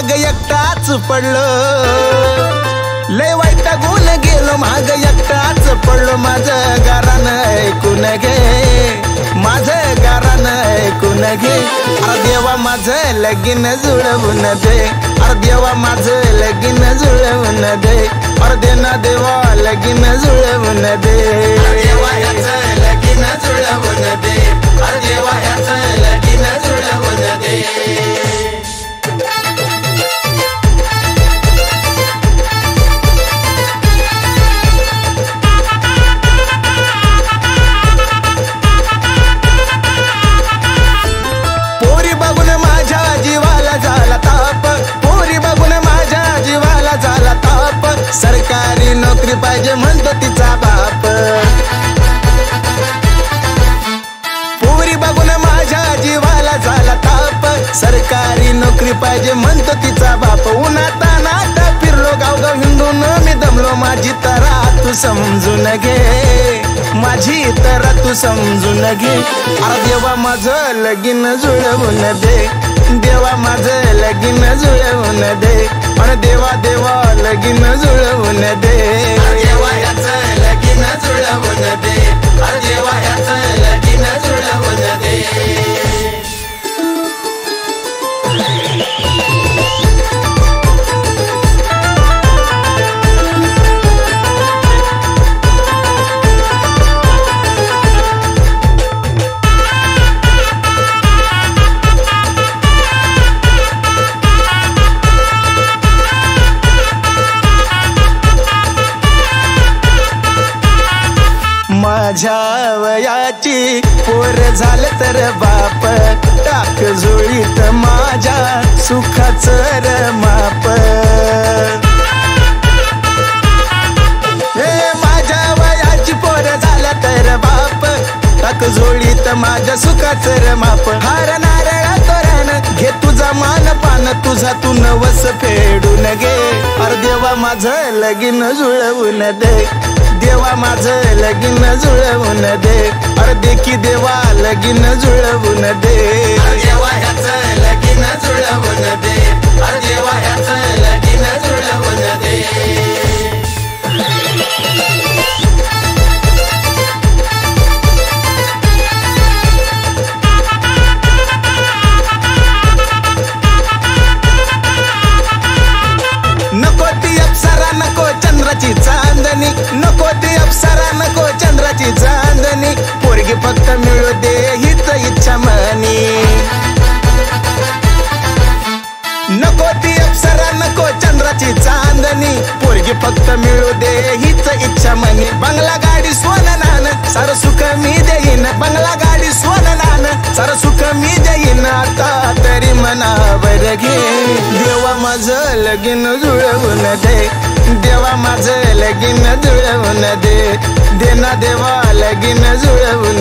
पडलो. लय वाईट गुण गेलो माग एकटाच पडलो. माझं गारान ऐकून घे. माझं गारान ऐकून घे. अर्देवा माझं लगीन जुळवून दे. अर्देवा माझं लगीन जुळवून दे. अर्धे ना देवा लगीन जुळवून दे. सरकारी पाहिजे म्हणतो तिचा बाप. उन्हात नात फिरलो गावगाव हिंडून मी दमलो माझी तरा तू समजून घे. माझी तरा तू समजून घे. अरे देवा माझं लगीन जुळवून दे. देवा माझं लगीन जुळवून दे. आणि देवा देवा लगीन जुळवून दे. माझ्या वयाची पोर झालं तर बाप टाक झोळीत मा तुझा तू नवस फेडून घे. अर देवा माझं लगीन जुळवून दे. देवा माझं लगीन जुळवून दे. अर देखी देवा लगीन जुळवून दे. फक्त मिळू दे हीच इच्छा मनी बंगला गाडी सोन नान सर सुख मी देईन. बंगला गाडी सोन नान सर सुख मी देईन. आता तरी मनावर घे. देवा माझं लगीन जुळवून दे. देवा माझं लगीन जुळवून दे. देना देवा लगीन जुळवून